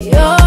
You.